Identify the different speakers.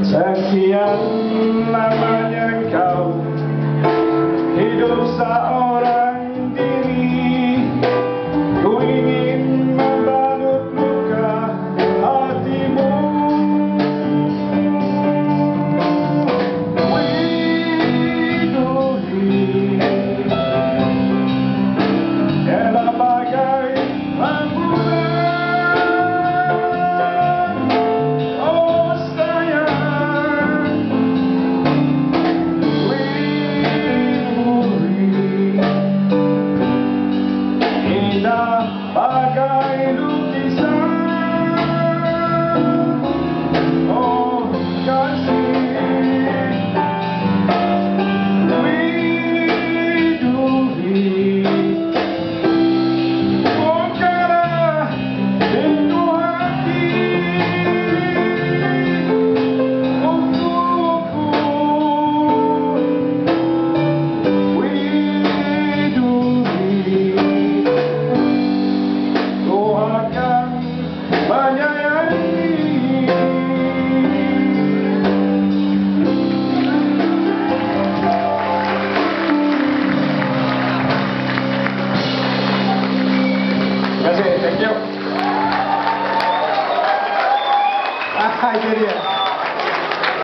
Speaker 1: Sekian lamanya kau. Hidup saat
Speaker 2: 太激烈了。